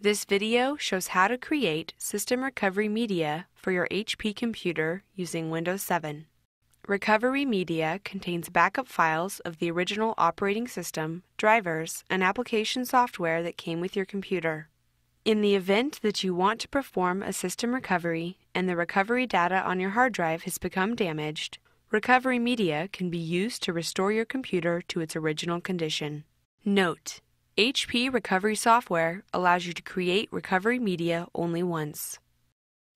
This video shows how to create system recovery media for your HP computer using Windows 7. Recovery media contains backup files of the original operating system, drivers, and application software that came with your computer. In the event that you want to perform a system recovery and the recovery data on your hard drive has become damaged, recovery media can be used to restore your computer to its original condition. Note: HP Recovery software allows you to create recovery media only once.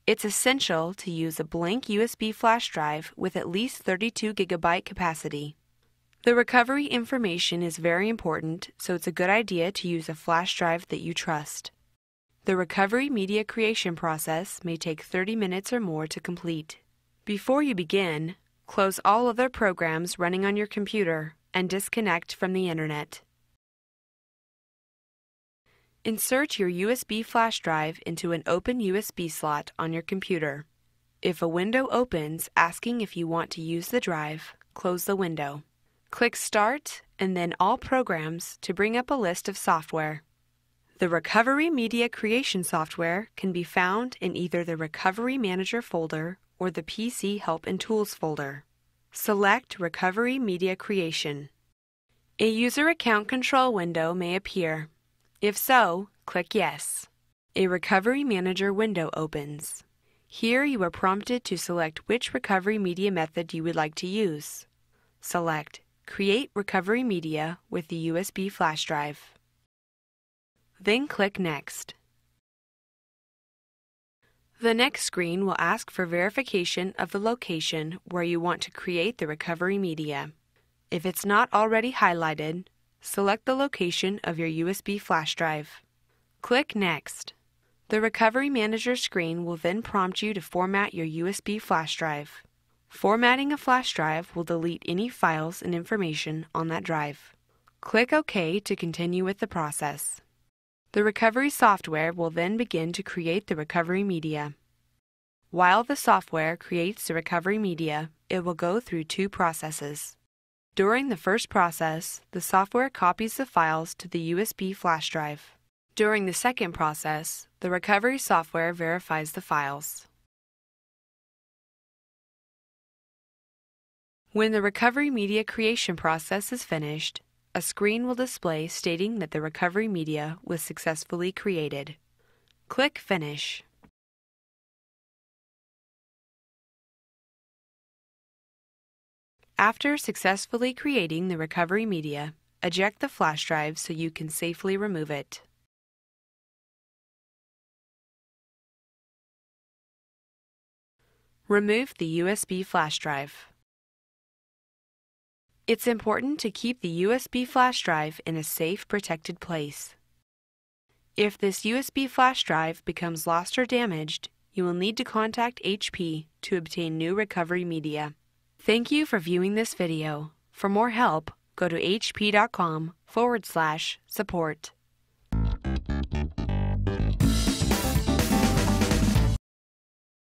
It's essential to use a blank USB flash drive with at least 32 gigabyte capacity. The recovery information is very important, so it's a good idea to use a flash drive that you trust. The recovery media creation process may take 30 minutes or more to complete. Before you begin, close all other programs running on your computer and disconnect from the Internet. Insert your USB flash drive into an open USB slot on your computer. If a window opens asking if you want to use the drive, close the window. Click Start and then All Programs to bring up a list of software. The Recovery Media Creation software can be found in either the Recovery Manager folder or the PC Help and Tools folder. Select Recovery Media Creation. A user account control window may appear. If so, click Yes. A Recovery Manager window opens. Here you are prompted to select which recovery media method you would like to use. Select Create Recovery Media with the USB flash drive. Then click Next. The next screen will ask for verification of the location where you want to create the recovery media. If it's not already highlighted, select the location of your USB flash drive. Click Next. The Recovery Manager screen will then prompt you to format your USB flash drive. Formatting a flash drive will delete any files and information on that drive. Click OK to continue with the process. The recovery software will then begin to create the recovery media. While the software creates the recovery media, it will go through two processes. During the first process, the software copies the files to the USB flash drive. During the second process, the recovery software verifies the files. When the recovery media creation process is finished, a screen will display stating that the recovery media was successfully created. Click Finish. After successfully creating the recovery media, eject the flash drive so you can safely remove it. Remove the USB flash drive. It's important to keep the USB flash drive in a safe, protected place. If this USB flash drive becomes lost or damaged, you will need to contact HP to obtain new recovery media. Thank you for viewing this video. For more help, go to hp.com forward slash support.